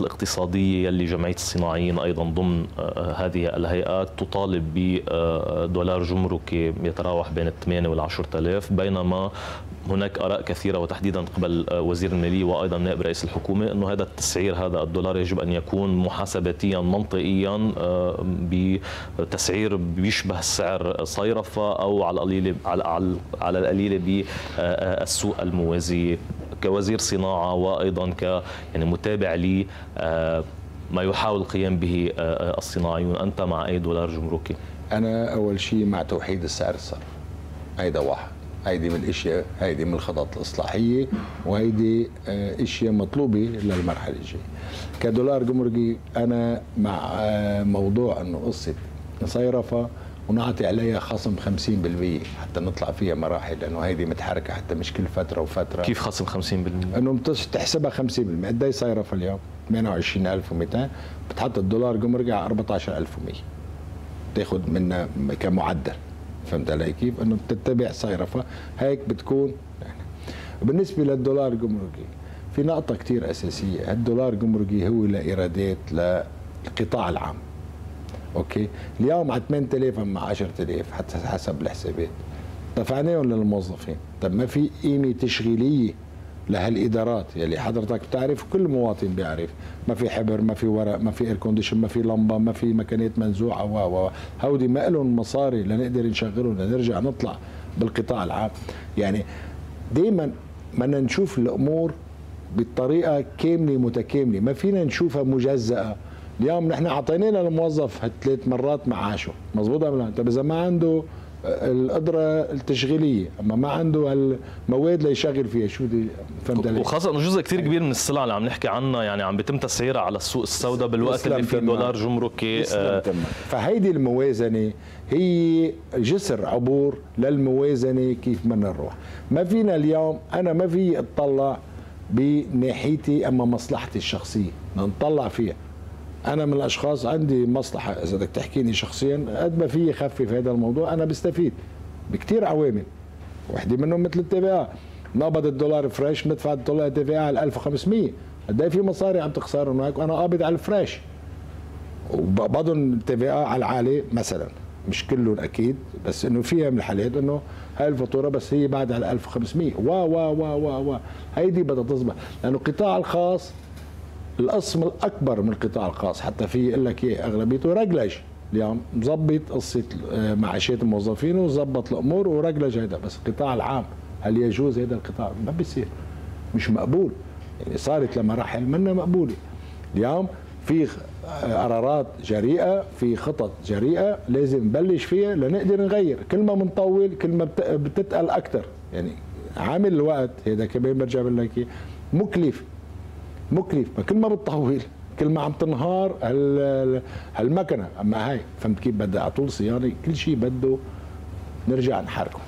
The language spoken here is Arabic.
الاقتصادية اللي جمعية الصناعيين أيضا ضمن هذه الهيئات تطالب بدولار جمركي يتراوح بين 8 وال 10000 بينما هناك آراء كثيرة وتحديدا قبل وزير المالية وأيضا نائب رئيس الحكومة إنه هذا التسعير هذا الدولار يجب أن يكون محاسباتيا منطقيا بتسعير بيشبه سعر صيرفة أو على القليله على القليله بالسوق الموازيه كوزير صناعة وأيضا ك يعني متابع لي ما يحاول القيام به الصناعيون أنت مع أي دولار جمركي؟ أنا أول شيء مع توحيد السعر الصرف. هيدا واحد. هيدي من الاشياء هيدي من الخطط الإصلاحية وهيدي إشياء مطلوبة للمرحلة الجاية. كدولار جمركي أنا مع موضوع إنه قصة صيرفة ونعطي عليها خصم 50% حتى نطلع فيها مراحل لأنه هيدي متحركة حتى مش كل فترة وفترة. كيف خصم 50%؟ إنه تحسبها 50% قد إيه صيرفه اليوم؟ 28200 بتحط الدولار جمركي على 14100 تاخذ منا كمعدل. فهمت علي كيف؟ إنه بتتبع صيرفه هيك بتكون بالنسبة للدولار جمركي في نقطة كثير أساسية. الدولار جمركي هو لإيرادات للقطاع العام. أوكي؟ اليوم على 8000 مع 10000 حتى حسب الحسابات. دفعناهم للموظفين. طب ما في قيمة تشغيلية لهالإدارات؟ يلي حضرتك بتعرف كل مواطن بيعرف. ما في حبر ما في ورق ما في air condition ما في لمبة ما في مكانات مازوت و و هودي ما لهم مصاري لنقدر نشغلهم لنرجع نطلع بالقطاع العام. يعني دائما بدنا نشوف الأمور بطريقه كاملة متكاملة. ما فينا نشوفها مجزأة. اليوم نحن اعطينا للموظف ثلاث مرات معاشه. مزبوط أم لا؟ طيب إذا ما عنده القدرة التشغيلية أما ما عنده المواد ليشغل فيها شو دي فهمت علي؟ وخاصة أنه جزء كثير كبير من السلع اللي عم نحكي عنها يعني عم بيتم تسعيرها على السوق السوداء بالوقت اللي في دولار جمركي آه فهيدي الموازنة هي جسر عبور للموازنة كيف بدنا نروح. ما فينا اليوم أنا ما في أطلع بناحيتي أما مصلحتي الشخصية نطلع فيها. أنا من الأشخاص عندي مصلحة إذا بدك تحكيني شخصيا قد ما في خفف هذا الموضوع أنا بستفيد بكثير عوامل. وحدة منهم مثل التي في نقبض الدولار فريش ندفع الدولار تي في على 1500 قد إيه في مصاري عم تخسرهم؟ هناك وأنا قابض على الفريش وبعضهم التي في على العالي مثلا. مش كلهم أكيد بس إنه فيها من الحالات إنه هاي الفاتورة بس هي بعد على 1500 و و و و و هيدي بدها تصبح لأنه القطاع الخاص القسم الأكبر من القطاع الخاص حتى في يقول لك إيه أغلبيته رجلج. اليوم مظبط قصة معاشات الموظفين وظبط الأمور ورجلج هذا بس القطاع العام هل يجوز هذا القطاع؟ ما بيصير. مش مقبول. يعني صارت لمراحل منا مقبولة. اليوم في قرارات جريئة في خطط جريئة لازم نبلش فيها لنقدر نغير. كل ما بنطول كل ما بتتقل أكثر يعني عامل الوقت هذا كمان برجع بقول لك مكلف. مكلف كل ما بتطول كل ما عم تنهار هالمكنه أما هاي فهمت كيف بدها على طول صيانة؟ كل شيء بده نرجع نحركه